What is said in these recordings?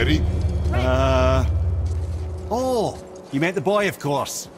Ready? Uh... Oh, you meant the boy, of course.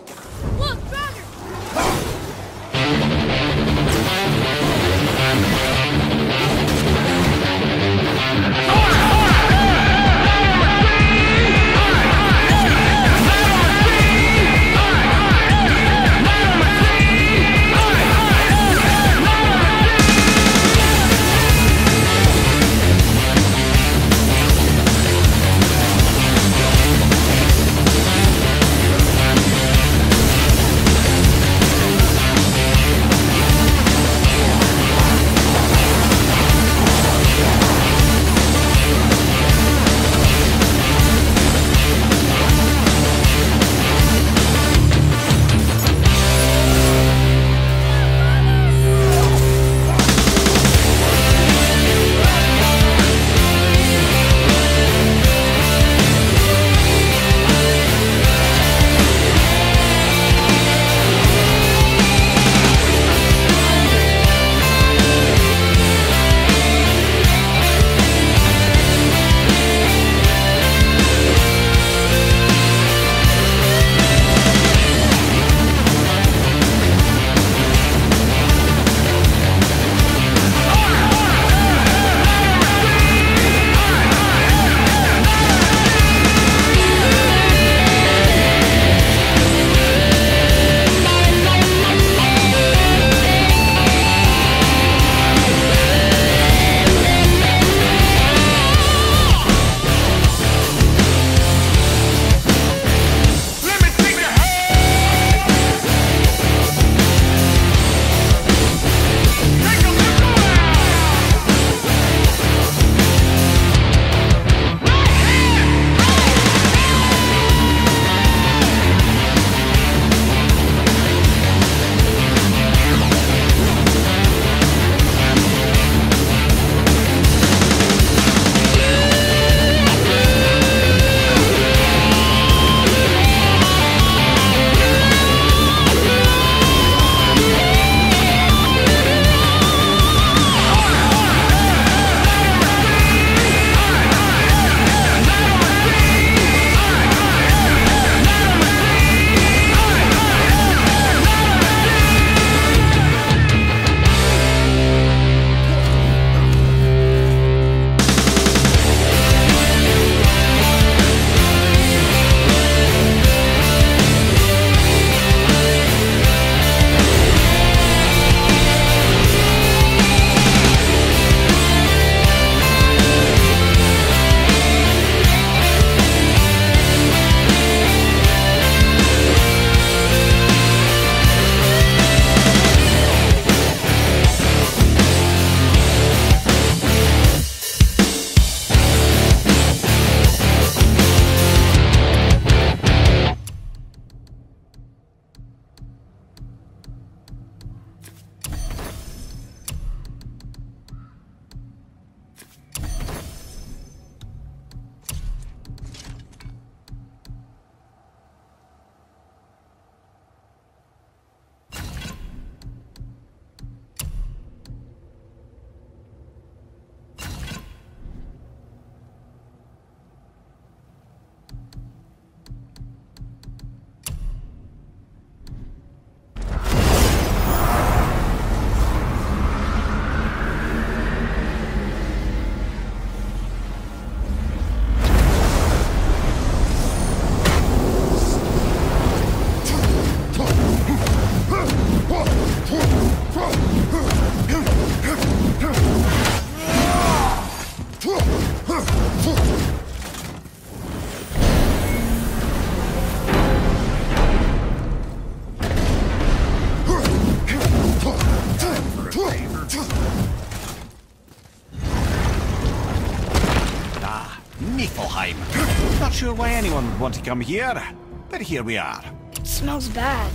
Not sure why anyone would want to come here, but here we are. It smells bad.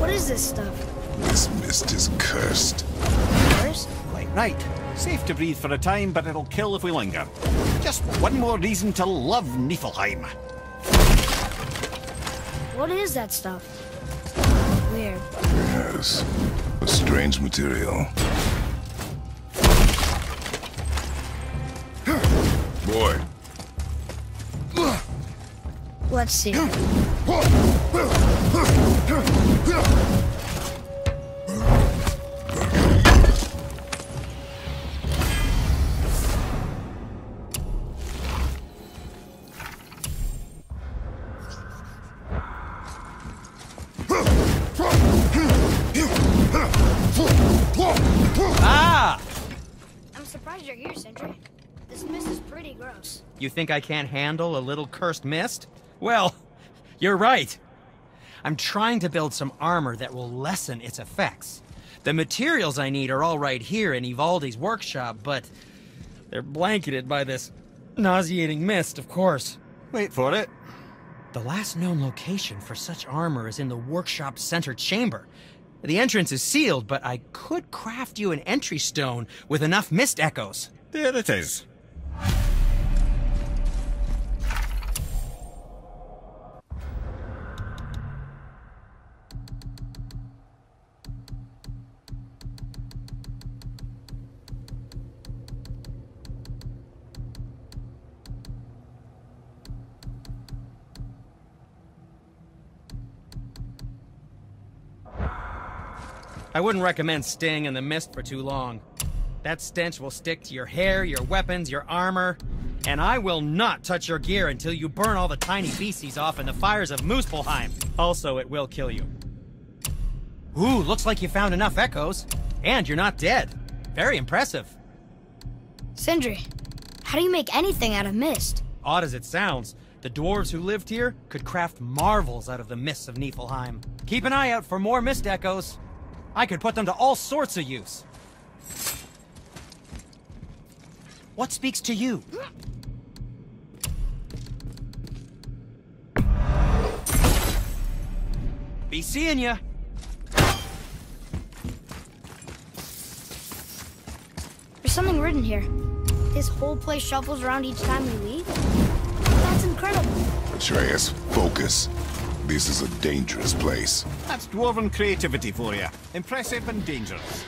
What is this stuff? This mist is cursed. First? Quite right. Safe to breathe for a time, but it'll kill if we linger. Just one more reason to love Niflheim. What is that stuff? Weird. Yes. A strange material. Boy, Let's see. Ah! I'm surprised you're here, Sindri. This mist is pretty gross. You think I can't handle a little cursed mist? Well, you're right. I'm trying to build some armor that will lessen its effects. The materials I need are all right here in Ivaldi's workshop, but they're blanketed by this nauseating mist, of course. Wait for it. The last known location for such armor is in the workshop center chamber. The entrance is sealed, but I could craft you an entry stone with enough mist echoes. There it is. I wouldn't recommend staying in the mist for too long. That stench will stick to your hair, your weapons, your armor, and I will not touch your gear until you burn all the tiny beasties off in the fires of Muspelheim. Also, it will kill you. Ooh, looks like you found enough echoes. And you're not dead. Very impressive. Sindri, how do you make anything out of mist? Odd as it sounds, the dwarves who lived here could craft marvels out of the mists of Niflheim. Keep an eye out for more mist echoes. I could put them to all sorts of use. What speaks to you? Be seeing ya. There's something written here. This whole place shuffles around each time we leave? That's incredible. Atreus, focus. This is a dangerous place. That's dwarven creativity for you. Impressive and dangerous.